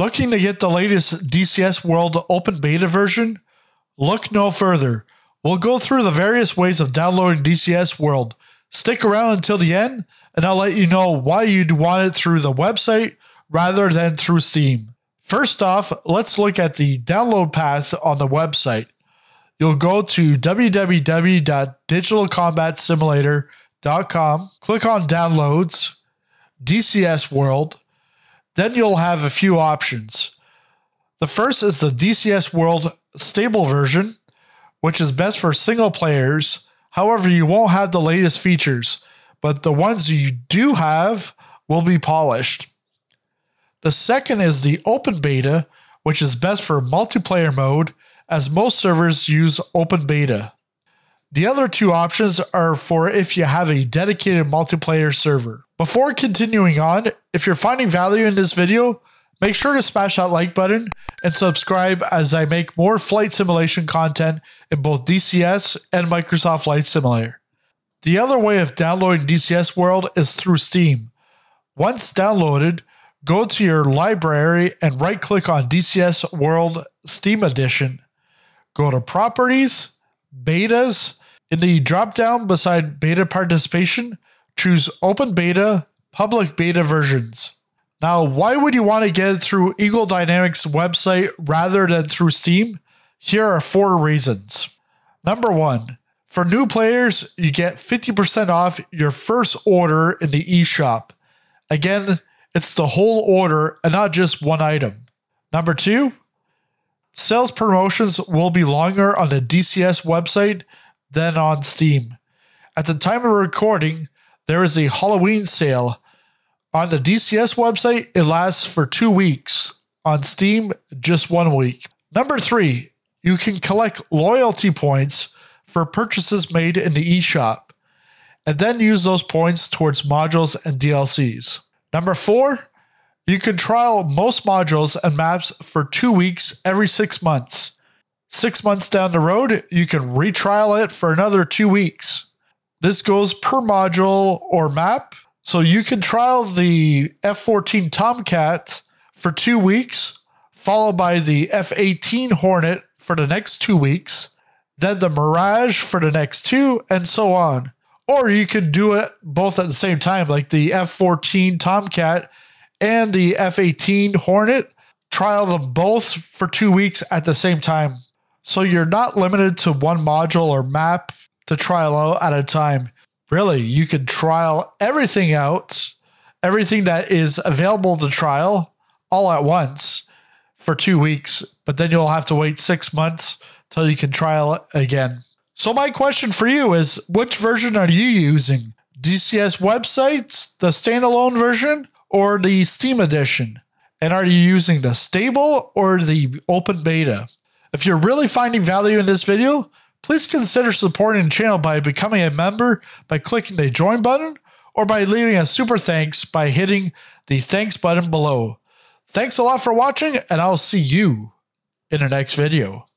Looking to get the latest DCS World open beta version? Look no further. We'll go through the various ways of downloading DCS World. Stick around until the end, and I'll let you know why you'd want it through the website rather than through Steam. First off, let's look at the download path on the website. You'll go to www.digitalcombatsimulator.com, click on Downloads, DCS World, then you'll have a few options. The first is the DCS World stable version, which is best for single players. However, you won't have the latest features, but the ones you do have will be polished. The second is the open beta, which is best for multiplayer mode, as most servers use open beta. The other two options are for if you have a dedicated multiplayer server. Before continuing on, if you're finding value in this video, make sure to smash that like button and subscribe as I make more flight simulation content in both DCS and Microsoft Flight Simulator. The other way of downloading DCS World is through Steam. Once downloaded, go to your library and right click on DCS World Steam Edition. Go to Properties, Betas, in the drop down beside beta participation, choose open beta, public beta versions. Now, why would you want to get it through Eagle Dynamics website rather than through Steam? Here are four reasons. Number one, for new players, you get 50% off your first order in the eShop. Again, it's the whole order and not just one item. Number two, sales promotions will be longer on the DCS website than on Steam. At the time of recording, there is a Halloween sale. On the DCS website, it lasts for two weeks. On Steam, just one week. Number three, you can collect loyalty points for purchases made in the eShop, and then use those points towards modules and DLCs. Number four, you can trial most modules and maps for two weeks every six months. Six months down the road, you can retrial it for another two weeks. This goes per module or map. So you can trial the F 14 Tomcat for two weeks, followed by the F 18 Hornet for the next two weeks, then the Mirage for the next two, and so on. Or you could do it both at the same time, like the F 14 Tomcat and the F 18 Hornet. Trial them both for two weeks at the same time. So you're not limited to one module or map to trial out at a time. Really, you could trial everything out, everything that is available to trial all at once for two weeks, but then you'll have to wait six months till you can trial it again. So, my question for you is which version are you using? DCS websites, the standalone version, or the Steam edition? And are you using the stable or the open beta? If you're really finding value in this video, please consider supporting the channel by becoming a member by clicking the join button or by leaving a super thanks by hitting the thanks button below. Thanks a lot for watching and I'll see you in the next video.